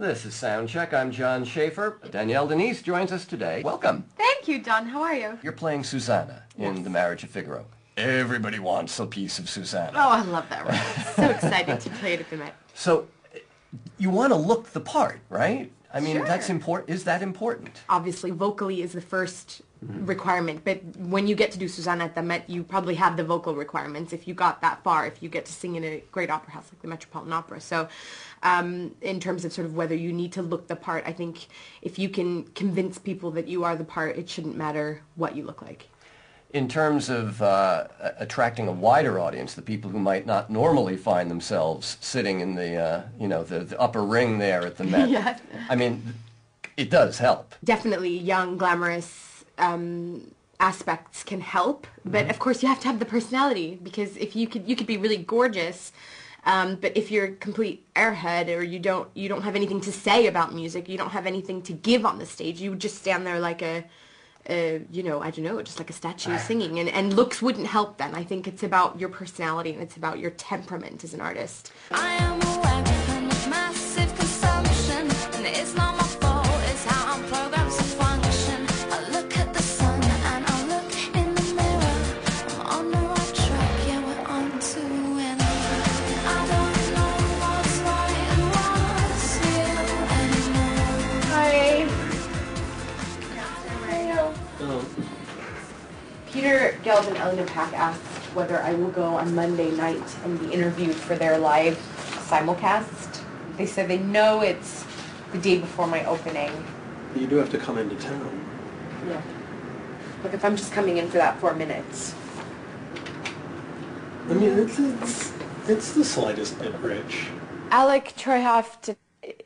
This is Soundcheck. I'm John Schaefer. Danielle De Niese joins us today. Welcome. Thank you, John. How are you? You're playing Susanna in The Marriage of Figaro. Everybody wants a piece of Susanna. Oh, I love that role. so excited to play it at the Met. So you want to look the part, right? I mean, Sure. that's important. Is that important? Obviously, vocally is the 1st requirement, but when you get to do Susanna at the Met, you probably have the vocal requirements if you got that far, if you get to sing in a great opera house like the Metropolitan Opera. So um, in terms of sort of whether you need to look the part, I think if you can convince people that you are the part, it shouldn't matter what you look like. In terms of uh, attracting a wider audience, the people who might not normally find themselves sitting in the, uh, you know, the, the upper ring there at the Met. Yeah. I mean, it does help. definitely young, glamorous um, aspects can help, but of course you have to have the personality because if you could, you could be really gorgeous, um, but if you're a complete airhead or you don't, you don't have anything to say about music, you don't have anything to give on the stage, you would just stand there like a, a you know, I don't know, just like a statue ah. singing, and, and looks wouldn't help then. I think it's about your personality and it's about your temperament as an artist. Peter Gelb and Elena Park asked whether I will go on Monday night and be interviewed for their live simulcast. They said they know it's the day before my opening. You do have to come into town. Yeah. Like if I'm just coming in for that four minutes. I mean, it's, it's, it's the slightest bit rich. Alec Treuhaft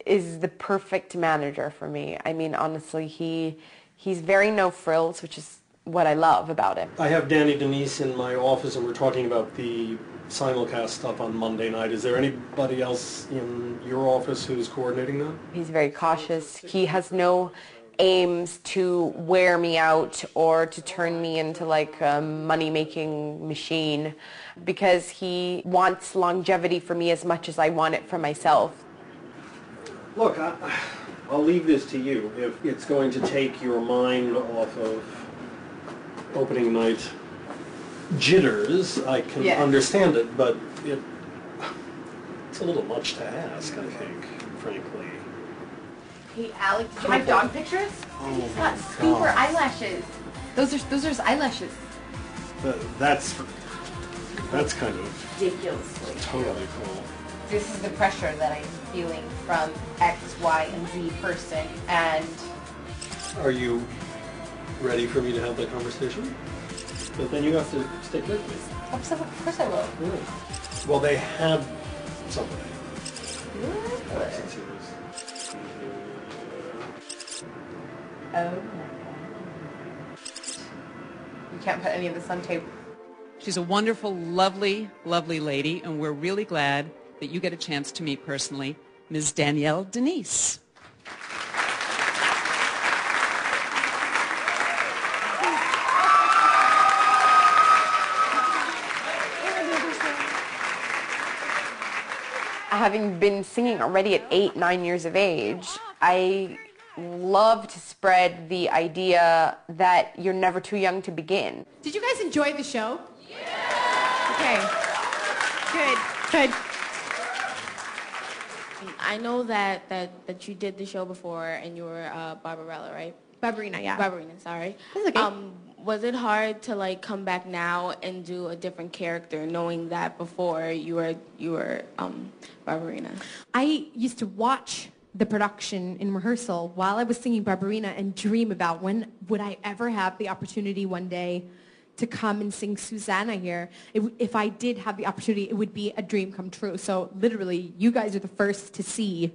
is the perfect manager for me. I mean, honestly, he he's very no frills, which is what I love about it. I have Danny De Niese in my office and we're talking about the simulcast stuff on Monday night. Is there anybody else in your office who's coordinating that? He's very cautious. He has no aims to wear me out or to turn me into like a money-making machine because he wants longevity for me as much as I want it for myself. Look, I, I'll leave this to you. If it's going to take your mind off of opening night jitters, I can Yeah. understand it, but it, it's a little much to ask, I think, frankly. Hey Alex, do you have dog pictures? Oh He's got super eyelashes. Those are those are his eyelashes. That, that's, that's kind of Ridiculously. totally cool. This is the pressure that I'm feeling from X, Y, and Z person and Are you ready for me to have that conversation? But then you have to stick with me. of course I will. Yeah. Well, they have somebody. Since he was- Oh my god. You can't put any of this on tape. She's a wonderful, lovely, lovely lady, and we're really glad that you get a chance to meet personally Ms. Danielle De Niese. Having been singing already at eight, nine years of age, I love to spread the idea that you're never too young to begin. Did you guys enjoy the show? Yeah. Okay. Good. Good. I know that, that, that you did the show before and you were uh, Barbarella, right? Barbarina, yeah. Barbarina, sorry. That's okay. Um, was it hard to like come back now and do a different character, knowing that before you were you were um, Barbarina? I used to watch the production in rehearsal while I was singing Barbarina and dream about when would I ever have the opportunity one day to come and sing Susanna here. If, if I did have the opportunity, it would be a dream come true. So literally, you guys are the first to see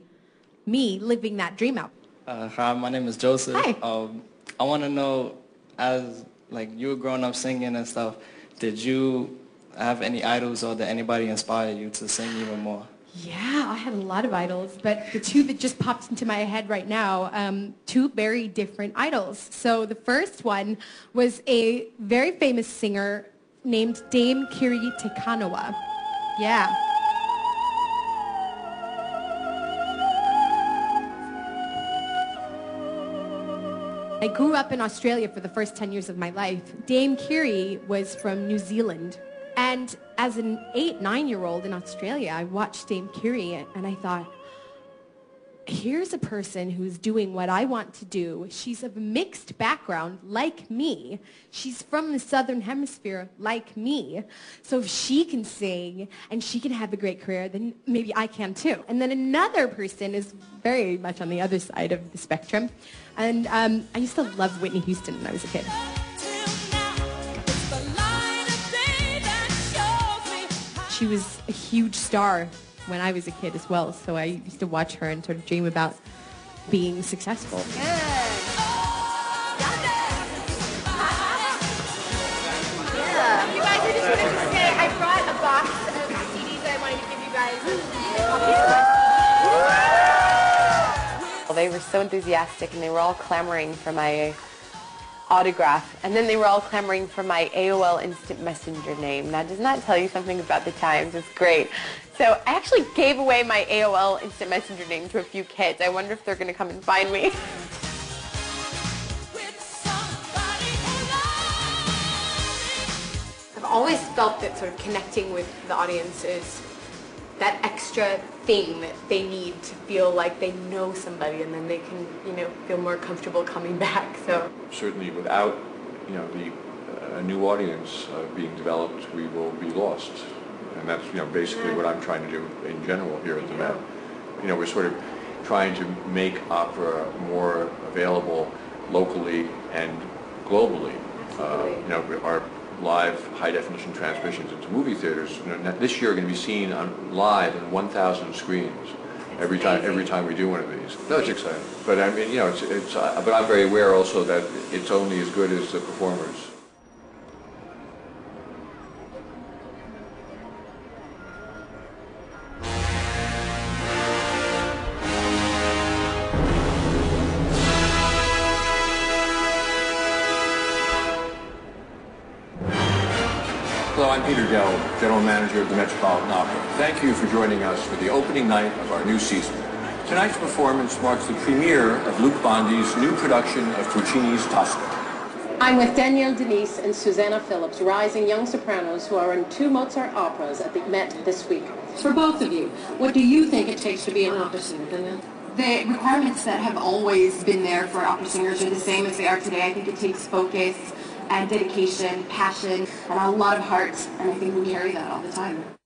me living that dream out. Uh, hi, my name is Joseph. Hi. Um, I want to know, as like you were growing up singing and stuff, did you have any idols or did anybody inspire you to sing even more? Yeah, I had a lot of idols, but the two that just popped into my head right now, um, two very different idols. So the first one was a very famous singer named Dame Kiri Te Kanawa. Yeah. I grew up in Australia for the first 10 years of my life. Dame Kiri was from New Zealand. And as an eight, nine-year-old in Australia, I watched Dame Kiri and I thought, here's a person who's doing what I want to do. She's of mixed background like me. She's from the southern hemisphere like me. So if she can sing and she can have a great career, then maybe I can too. And then another person is very much on the other side of the spectrum. And um, I used to love Whitney Houston when I was a kid. She was a huge star when I was a kid as well, so I used to watch her and sort of dream about being successful. Well, they were so enthusiastic and they were all clamoring for my autograph. And then they were all clamoring for my AOL Instant Messenger name. Now, does not tell you something about the times. It's great. So I actually gave away my AOL Instant Messenger name to a few kids. I wonder if they're going to come and find me. I've always felt that sort of connecting with the audience is that extra thing that they need to feel like they know somebody and then they can, you know, feel more comfortable coming back. So certainly without, you know, the, a new audience uh, being developed, we will be lost. And that's, you know, basically what I'm trying to do in general here at the Met. You know, we're sort of trying to make opera more available locally and globally. Uh, you know, our live high-definition transmissions into movie theaters, you know, this year are going to be seen on live in 1,000 screens every time every time we do one of these. That's exciting. But I mean, you know, it's, it's uh, but I'm very aware also that it's only as good as the performers. I'm Peter Gelb, General Manager of the Metropolitan Opera. Thank you for joining us for the opening night of our new season. Tonight's performance marks the premiere of Luc Bondy's new production of Puccini's Tosca. I'm with Danielle De Niese and Susanna Phillips, rising young sopranos who are in two Mozart operas at the Met this week. For both of you, what do you think it takes to be an opera singer, The requirements that have always been there for opera singers are the same as they are today. I think it takes focus and dedication, passion, and a lot of heart, and I think we carry that all the time.